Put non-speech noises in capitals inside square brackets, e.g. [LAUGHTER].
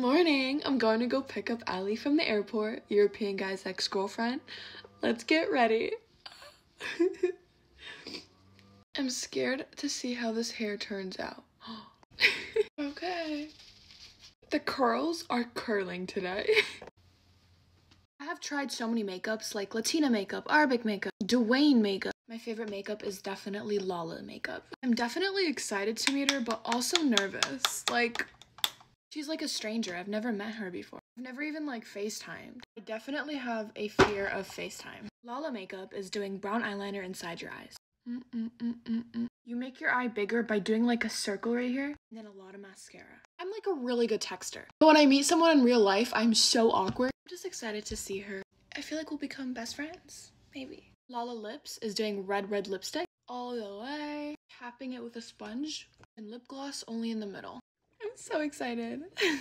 morning. I'm going to go pick up Ali from the airport, European guy's ex girlfriend. Let's get ready. [LAUGHS] I'm scared to see how this hair turns out. [GASPS] okay. The curls are curling today. [LAUGHS] I have tried so many makeups like Latina makeup, Arabic makeup, Douyin makeup. My favorite makeup is definitely Lala makeup. I'm definitely excited to meet her, but also nervous. Like, she's like a stranger. I've never met her before. I've never even like FaceTimed. I definitely have a fear of FaceTime. Lala makeup is doing brown eyeliner inside your eyes. Mm -mm -mm you make your eye bigger by doing like a circle right here and then a lot of mascara. I'm like a really good texter. But when I meet someone in real life, I'm so awkward. I'm just excited to see her. I feel like we'll become best friends. Maybe. Lala Lips is doing red, red lipstick all the way, tapping it with a sponge, and lip gloss only in the middle. So excited. [LAUGHS]